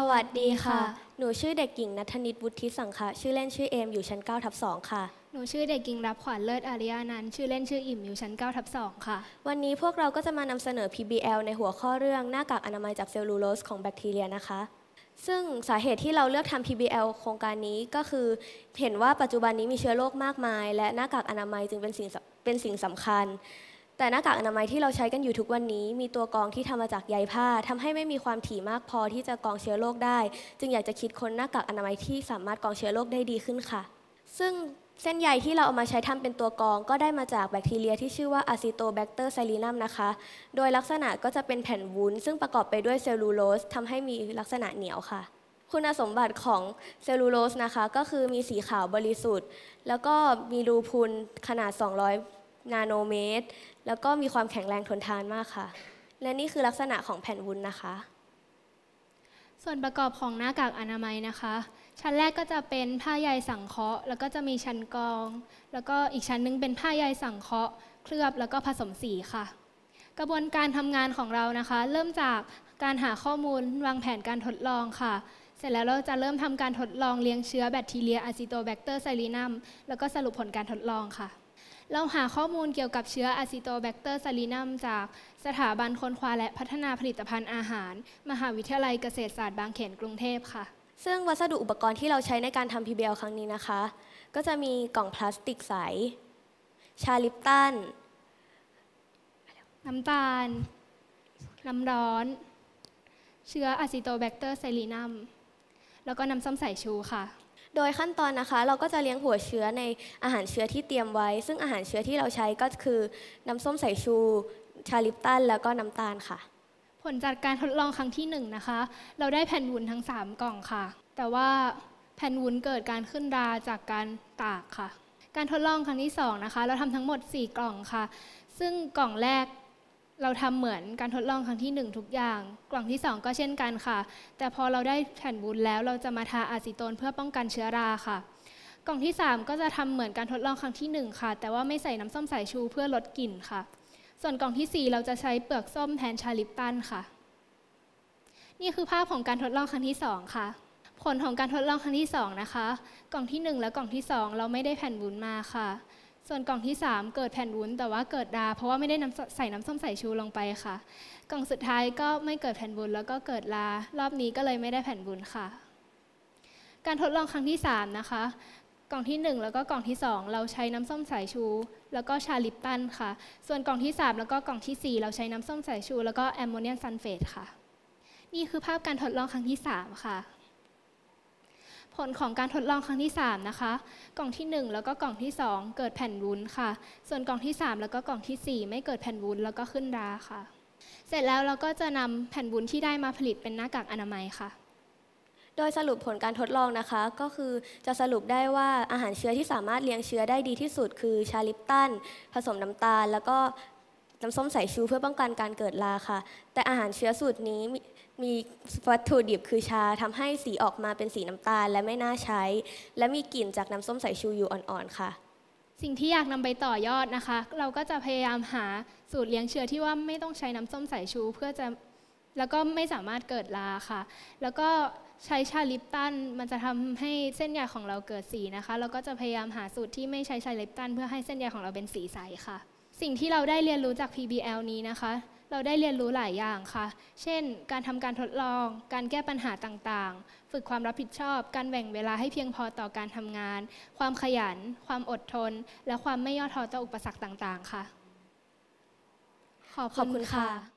สวัสดีค่ะ หนูชื่อเด็กหญิงนัทนิตวุฒิสังคะชื่อเล่นชื่อเอมอยู่ชั้น9ทับ2ค่ะ หนูชื่อเด็กหญิงรับขวัญเลิศอาริยานันท์ชื่อเล่นชื่ออิ่มอยู่ชั้น9ทับ2ค่ะ วันนี้พวกเราก็จะมานำเสนอ PBL ในหัวข้อเรื่องหน้ากากอนามัยจากเซลลูโลสของแบคทีเรียนะคะ ซึ่งสาเหตุที่เราเลือกทำ PBL โครงการนี้ก็คือเห็นว่าปัจจุบันนี้มีเชื้อโรคมากมาย และหน้ากากอนามัยจึงเป็นสิ่งสเป็นสิ่งสำคัญ แต่หน้ากากอนามัยที่เราใช้กันอยู่ทุกวันนี้ มีตัวกรองที่ทำมาจากใยผ้าทำให้ไม่มีความถี่มากพอที่จะกรองเชื้อโรคได้ จึงอยากจะคิดค้นหน้ากากอนามัยที่สามารถกรองเชื้อโรคได้ดีขึ้นค่ะ ซึ่งเส้นใยที่เราเอามาใช้ทำเป็นตัวกรอง ก็ได้มาจากแบคทีเรียที่ชื่อว่า Acetobacter xylinum นะคะ โดยลักษณะก็จะเป็นแผ่นวุ้น ซึ่งประกอบไปด้วยเซลลูโลสทำให้มีลักษณะเหนียวค่ะ คุณสมบัติของเซลลูโลสนะคะ ก็คือมีสีขาวบริสุทธิ์ แล้วก็มีรูพุนขนาด 200 นาโนเมตร แล้วก็มีความแข็งแรงทนทานมากค่ะ และนี่คือลักษณะของแผ่นวุ้นนะคะ ส่วนประกอบของหน้ากากอนามัยนะคะ ชั้นแรกก็จะเป็นผ้าใยสังเคราะห์ แล้วก็จะมีชั้นกรอง แล้วก็อีกชั้นหนึงเป็นผ้าใยสังเคราะห์ เคลือบแล้วก็ผสมสีค่ะ กระบวนการทำงานของเรานะคะ เริ่มจากการหาข้อมูลวางแผนการทดลองค่ะเสร็จแล้วเราจะเริ่มทำการทดลองเลี้ยงเชื้อแบคทีเรียอะซิโตแบคเตอร์ไซลีนัมแล้วก็สรุปผลการทดลองค่ะ เราหาข้อมูลเกี่ยวกับเชื้อ Acetobacter xylinum จากสถาบันค้นคว้าและพัฒนาผลิตภัณฑ์อาหาร มหาวิทยาลัยเกษตรศาสตร์บางเขนกรุงเทพค่ะ ซึ่งวัสดุอุปกรณ์ที่เราใช้ในการทำ PBL ครั้งนี้นะคะ ก็จะมีกล่องพลาสติกใส ชาลิปตัน น้ำตาล น้ำร้อน เชื้อ Acetobacter xylinum แล้วก็น้ำส้มสายชูค่ะ โดยขั้นตอนนะคะ เราก็จะเลี้ยงหัวเชื้อในอาหารเชื้อที่เตรียมไว้ ซึ่งอาหารเชื้อที่เราใช้ก็คือน้ำส้มสายชู ชาลิปตัน แล้วก็น้ำตาลค่ะ ผลจากการทดลองครั้งที่หนึ่งนะคะ เราได้แผ่นวุ้นทั้ง 3 กล่องค่ะ แต่ว่าแผ่นวุ้นเกิดการขึ้นราจากการตากค่ะ การทดลองครั้งที่สองนะคะ เราทำทั้งหมด 4 กล่องค่ะ ซึ่งกล่องแรก เราทำเหมือนการทดลองครั้งที่ 1 ทุกอย่าง กล่องที่ 2 ก็เช่นกันค่ะ แต่พอเราได้แผ่นวุ้นแล้วเราจะมาทาอะซิโตนเพื่อป้องกันเชื้อราค่ะ กล่องที่ 3 ก็จะทำเหมือนการทดลองครั้งที่ 1 ค่ะ แต่ว่าไม่ใส่น้ำส้มสายชูเพื่อลดกลิ่นค่ะ ส่วนกล่องทีสี่ 4 เราจะใช้เปลือกส้มแทนชาลิปตันค่ะ นี่คือภาพของการทดลองครั้งที่ 2 ค่ะ ผลของการทดลองครั้งที่ 2 นะคะ กล่องที่ 1 และกล่องที่ 2 เราไม่ได้แผ่นวุ้นมาค่ะ ส่วนกล่องที่ 3 เกิดแผ่นวุ้น แต่ว่าเกิดราเพราะว่าไม่ได้น้ำใส่น้ำส้มสายชูลงไปค่ะ กล่องสุดท้ายก็ไม่เกิดแผ่นวุ้นแล้วก็เกิดรารอบนี้ก็เลยไม่ได้แผ่นวุ้นค่ะ การทดลองครั้งที่ 3 นะคะ กล่องที่ 1 แล้วก็กล่องที่ 2 เราใช้น้ำส้มสายชู แล้วก็ชาลิปตันค่ะ ส่วนกล่องที่ 3 แล้วก็กล่องทีสี่4 เราใช้น้ำส้มสายชู แล้วก็แอมโมเนียมซัลเฟตค่ะ นี่คือภาพการทดลองครั้งที่ 3 ค่ะ ผลของการทดลองครั้งที่ 3 นะคะ กล่องที่ 1 แล้วก็กล่องที่ 2 เกิดแผ่นวุ้นค่ะ ส่วนกล่องที่ 3 แล้วก็กล่องทีสี่4 ไม่เกิดแผ่นวุ้นแล้วก็ขึ้นราค่ะ เสร็จแล้วเราก็จะนำแผ่นวุ้นที่ได้มาผลิตเป็นหน้ากากอนามัยค่ะ โดยสรุปผลการทดลองนะคะ ก็คือจะสรุปได้ว่าอาหารเชื้อที่สามารถเลี้ยงเชื้อได้ดีที่สุด คือชาลิปตันผสมน้ำตาล แล้วก็ น้ำส้มสายชูเพื่อป้องกันการเกิดราค่ะ แต่อาหารเชื้อสูตรนี้มีวัตถุดิบคือชาทำให้สีออกมาเป็นสีน้ำตาลและไม่น่าใช้ และมีกลิ่นจากน้ำส้มสายชูอยู่อ่อนๆค่ะ สิ่งที่อยากนำไปต่อยอดนะคะ เราก็จะพยายามหาสูตรเลี้ยงเชื้อที่ว่าไม่ต้องใช้น้ำส้มสายชูเพื่อจะแล้วก็ไม่สามารถเกิดราค่ะ แล้วก็ใช้ชาลิปตันมันจะทำให้เส้นใยของเราเกิดสีนะคะเราก็จะพยายามหาสูตรที่ไม่ใช้ชาลิปตันเพื่อให้เส้นใยของเราเป็นสีใสค่ะ สิ่งที่เราได้เรียนรู้จาก PBL นี้นะคะ เราได้เรียนรู้หลายอย่างค่ะ เช่น การทำการทดลอง การแก้ปัญหาต่างๆ ฝึกความรับผิดชอบ การแบ่งเวลาให้เพียงพอต่อการทำงาน ความขยัน ความอดทน และความไม่ย่อท้อต่ออุปสรรคต่างๆ ค่ะ ขอบคุณค่ะ